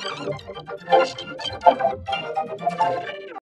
Thank you.